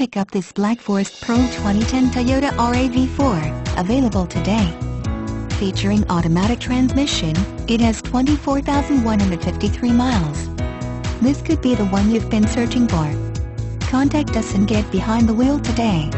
pick up this Black Forest Pearl 2010 Toyota RAV4, available today. Featuring automatic transmission, it has 24,153 miles. This could be the one you've been searching for. Contact us and get behind the wheel today.